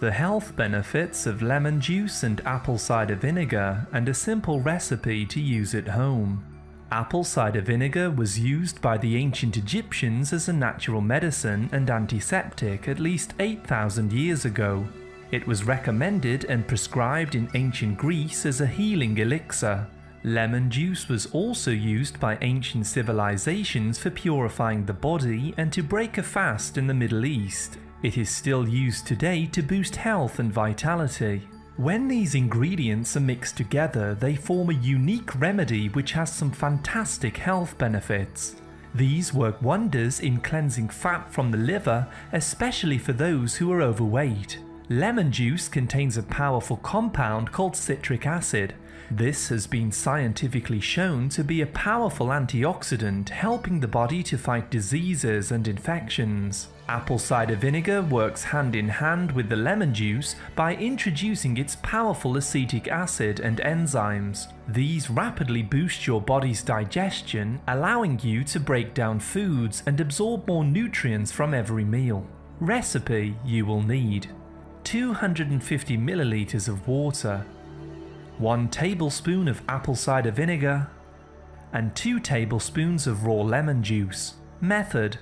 The health benefits of lemon juice and apple cider vinegar and a simple recipe to use at home. Apple cider vinegar was used by the ancient Egyptians as a natural medicine and antiseptic at least 8,000 years ago. It was recommended and prescribed in ancient Greece as a healing elixir. Lemon juice was also used by ancient civilizations for purifying the body and to break a fast in the Middle East. It is still used today to boost health and vitality. When these ingredients are mixed together, they form a unique remedy which has some fantastic health benefits. These work wonders in cleansing fat from the liver, especially for those who are overweight. Lemon juice contains a powerful compound called citric acid. This has been scientifically shown to be a powerful antioxidant helping the body to fight diseases and infections. Apple cider vinegar works hand in hand with the lemon juice by introducing its powerful acetic acid and enzymes. These rapidly boost your body's digestion, allowing you to break down foods and absorb more nutrients from every meal. Recipe you will need 250 milliliters of water, 1 tablespoon of apple cider vinegar, and 2 tablespoons of raw lemon juice. Method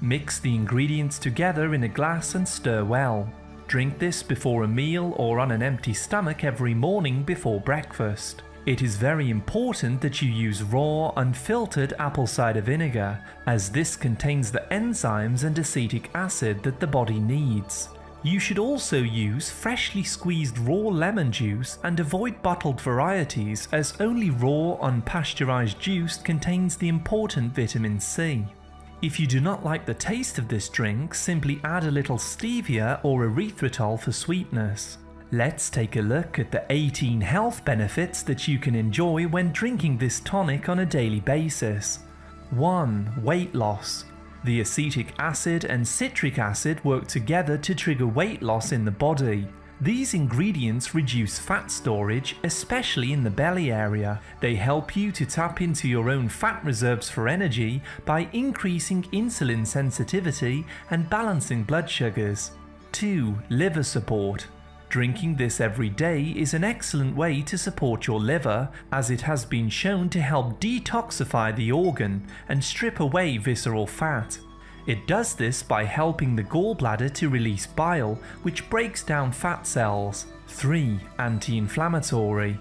Mix the ingredients together in a glass and stir well. Drink this before a meal or on an empty stomach every morning before breakfast. It is very important that you use raw, unfiltered apple cider vinegar, as this contains the enzymes and acetic acid that the body needs. You should also use freshly squeezed raw lemon juice and avoid bottled varieties as only raw unpasteurized juice contains the important vitamin C. If you do not like the taste of this drink, simply add a little stevia or erythritol for sweetness. Let's take a look at the 18 health benefits that you can enjoy when drinking this tonic on a daily basis. 1. Weight loss. The acetic acid and citric acid work together to trigger weight loss in the body. These ingredients reduce fat storage, especially in the belly area. They help you to tap into your own fat reserves for energy by increasing insulin sensitivity and balancing blood sugars. 2. Liver support. Drinking this every day is an excellent way to support your liver as it has been shown to help detoxify the organ and strip away visceral fat. It does this by helping the gallbladder to release bile, which breaks down fat cells. 3. Anti-inflammatory.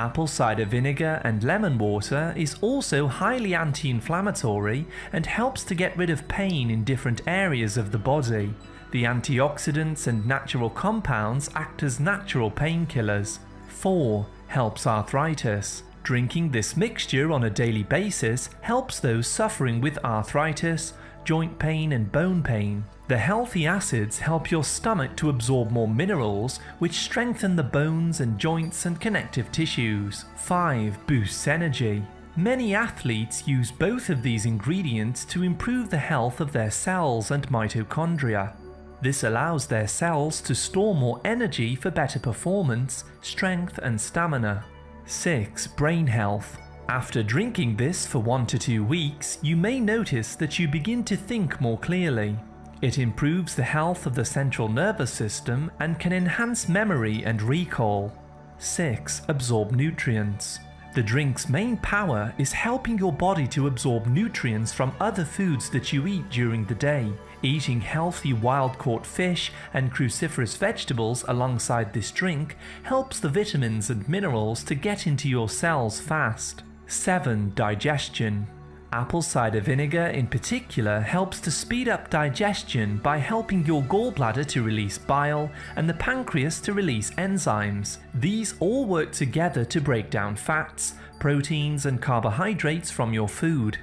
Apple cider vinegar and lemon water is also highly anti-inflammatory and helps to get rid of pain in different areas of the body. The antioxidants and natural compounds act as natural painkillers. 4. Helps arthritis. Drinking this mixture on a daily basis helps those suffering with arthritis, joint pain and bone pain. The healthy acids help your stomach to absorb more minerals which strengthen the bones and joints and connective tissues. 5. Boosts energy. Many athletes use both of these ingredients to improve the health of their cells and mitochondria. This allows their cells to store more energy for better performance, strength and stamina. 6. Brain health. After drinking this for 1 to 2 weeks, you may notice that you begin to think more clearly. It improves the health of the central nervous system and can enhance memory and recall. 6. Absorb nutrients. The drink's main power is helping your body to absorb nutrients from other foods that you eat during the day. Eating healthy wild caught fish and cruciferous vegetables alongside this drink helps the vitamins and minerals to get into your cells fast. 7. Digestion. Apple cider vinegar in particular helps to speed up digestion by helping your gallbladder to release bile and the pancreas to release enzymes. These all work together to break down fats, proteins and carbohydrates from your food.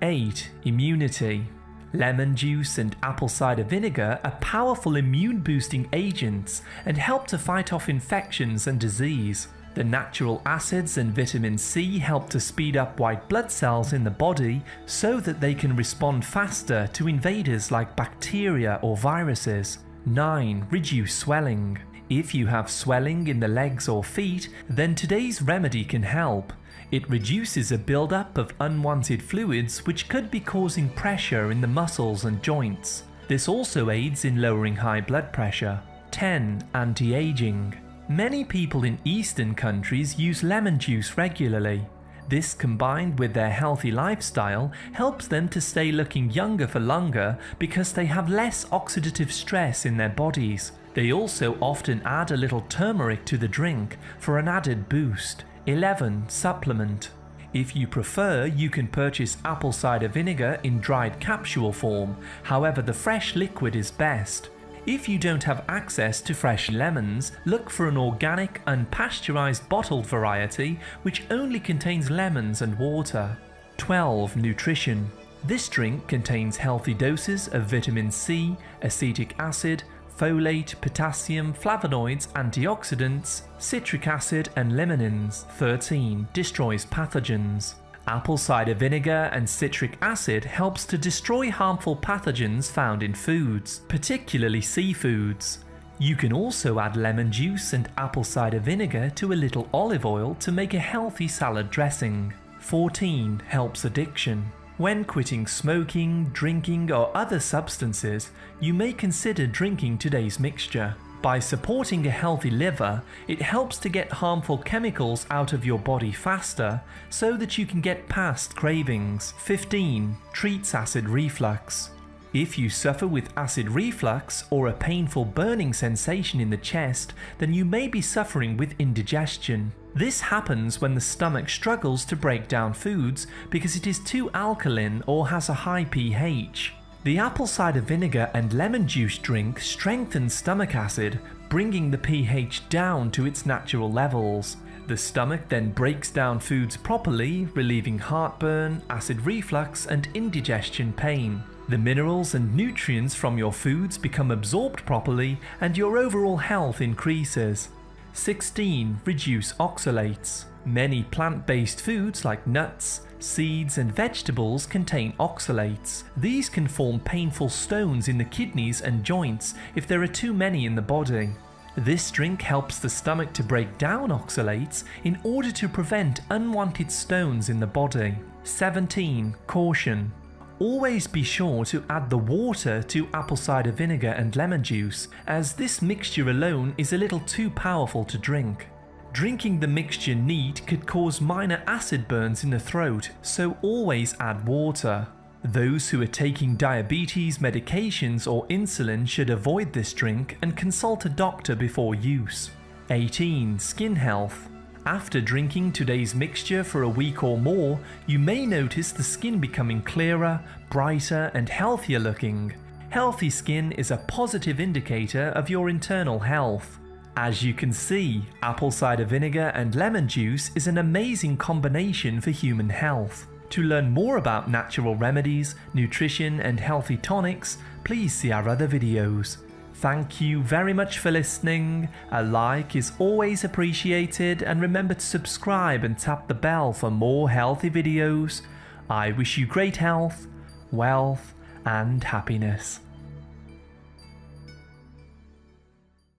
8. Immunity. Lemon juice and apple cider vinegar are powerful immune boosting agents and help to fight off infections and disease. The natural acids and vitamin C help to speed up white blood cells in the body so that they can respond faster to invaders like bacteria or viruses. 9. Reduce swelling. If you have swelling in the legs or feet, then today's remedy can help. It reduces a buildup of unwanted fluids which could be causing pressure in the muscles and joints. This also aids in lowering high blood pressure. 10. Anti-aging. Many people in Eastern countries use lemon juice regularly. This combined with their healthy lifestyle helps them to stay looking younger for longer because they have less oxidative stress in their bodies. They also often add a little turmeric to the drink for an added boost. 11. Supplement. If you prefer, you can purchase apple cider vinegar in dried capsule form, however the fresh liquid is best. If you don't have access to fresh lemons, look for an organic, unpasteurized bottled variety which only contains lemons and water. 12. Nutrition. This drink contains healthy doses of vitamin C, acetic acid, folate, potassium, flavonoids, antioxidants, citric acid and limonins. 13. Destroys pathogens. Apple cider vinegar and citric acid helps to destroy harmful pathogens found in foods, particularly seafoods. You can also add lemon juice and apple cider vinegar to a little olive oil to make a healthy salad dressing. 14. Helps addiction. When quitting smoking, drinking or other substances, you may consider drinking today's mixture. By supporting a healthy liver, it helps to get harmful chemicals out of your body faster so that you can get past cravings. 15. Treats acid reflux. If you suffer with acid reflux or a painful burning sensation in the chest, then you may be suffering with indigestion. This happens when the stomach struggles to break down foods because it is too alkaline or has a high pH. The apple cider vinegar and lemon juice drink strengthens stomach acid, bringing the pH down to its natural levels. The stomach then breaks down foods properly, relieving heartburn, acid reflux, and indigestion pain. The minerals and nutrients from your foods become absorbed properly, and your overall health increases. 16. Reduce oxalates. Many plant-based foods like nuts, seeds and vegetables contain oxalates. These can form painful stones in the kidneys and joints if there are too many in the body. This drink helps the stomach to break down oxalates in order to prevent unwanted stones in the body. 17. Caution. Always be sure to add the water to apple cider vinegar and lemon juice, as this mixture alone is a little too powerful to drink. Drinking the mixture neat could cause minor acid burns in the throat, so always add water. Those who are taking diabetes medications or insulin should avoid this drink and consult a doctor before use. 18. Skin health. After drinking today's mixture for a week or more, you may notice the skin becoming clearer, brighter and healthier looking. Healthy skin is a positive indicator of your internal health. As you can see, apple cider vinegar and lemon juice is an amazing combination for human health. To learn more about natural remedies, nutrition and healthy tonics, please see our other videos. Thank you very much for listening. A like is always appreciated and remember to subscribe and tap the bell for more healthy videos. I wish you great health, wealth and happiness.